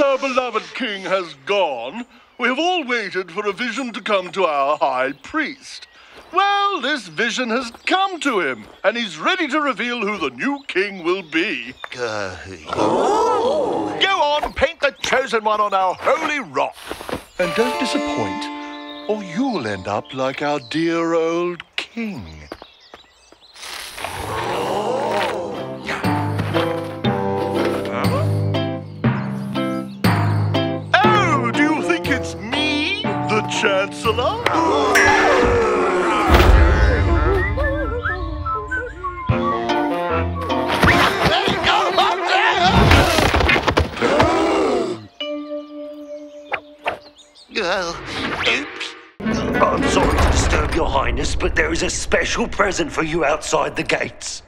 our beloved king has gone, we have all waited for a vision to come to our high priest. Well, this vision has come to him, and he's ready to reveal who the new king will be. Uh, Go on, paint the chosen one on our holy rock. And don't disappoint, or you'll end up like our dear old king. Chancellor? oh, oops. I'm sorry to disturb your highness, but there is a special present for you outside the gates.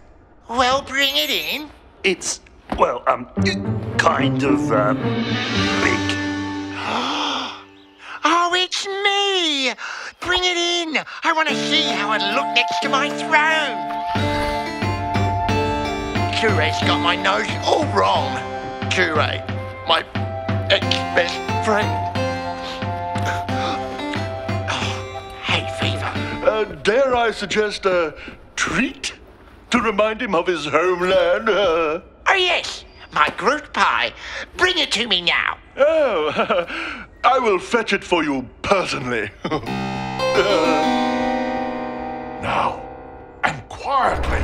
Well, bring it in. It's, well, um, kind of, um, big. I want to see how I look next to my throne! Kure's got my nose all wrong. Kure, my ex-best friend. Oh, hey, Fever. Uh, dare I suggest a treat to remind him of his homeland? Uh, Oh, yes, my Groot pie. Bring it to me now. oh, I will fetch it for you personally. now, and quietly.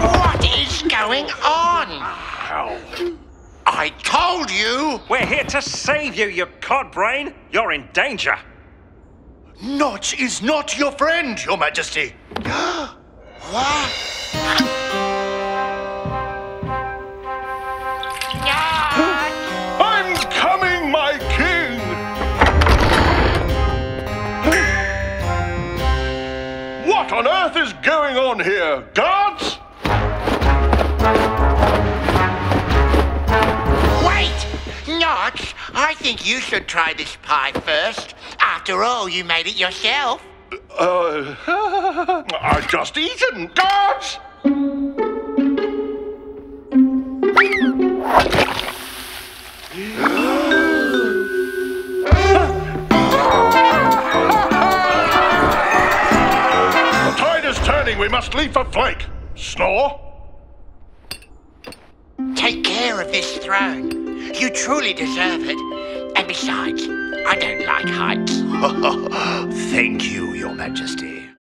What is going on? I told you! We're here to save you, you cod brain. You're in danger. Notch is not your friend, your majesty. What? What on earth is going on here? Guards? Wait! Notch, I think you should try this pie first. After all, you made it yourself. Uh, I've just eaten. Guards! We must leave for Flake. Snorre? Take care of this throne. You truly deserve it. And besides, I don't like heights. Thank you, your majesty.